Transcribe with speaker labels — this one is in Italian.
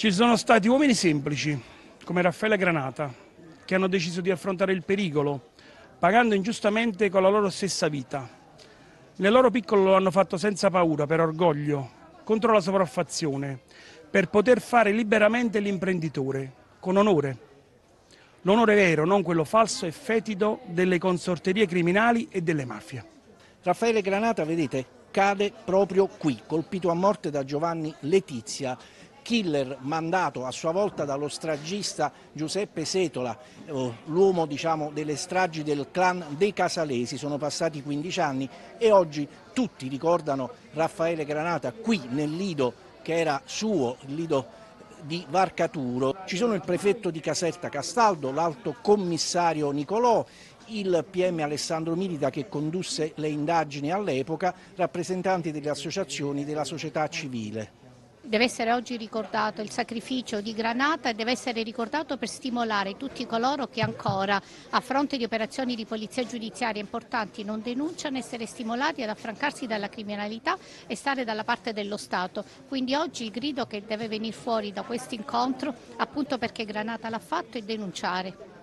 Speaker 1: Ci sono stati uomini semplici, come Raffaele Granata, che hanno deciso di affrontare il pericolo, pagando ingiustamente con la loro stessa vita. Nel loro piccolo lo hanno fatto senza paura, per orgoglio, contro la sopraffazione, per poter fare liberamente l'imprenditore, con onore. L'onore vero, non quello falso e fetido delle consorterie criminali e delle mafie.
Speaker 2: Raffaele Granata, vedete, cade proprio qui, colpito a morte da Giovanni Letizia, killer mandato a sua volta dallo stragista Giuseppe Setola, eh, l'uomo diciamo, delle stragi del clan dei Casalesi. Sono passati 15 anni e oggi tutti ricordano Raffaele Granata qui nel lido che era suo, il lido di Varcaturo. Ci sono il prefetto di Caserta Castaldo, l'alto commissario Nicolò, il PM Alessandro Milita che condusse le indagini all'epoca, rappresentanti delle associazioni della società civile.
Speaker 3: Deve essere oggi ricordato il sacrificio di Granata e deve essere ricordato per stimolare tutti coloro che ancora a fronte di operazioni di polizia giudiziaria importanti non denunciano, essere stimolati ad affrancarsi dalla criminalità e stare dalla parte dello Stato. Quindi oggi il grido che deve venire fuori da questo incontro appunto perché Granata l'ha fatto è denunciare.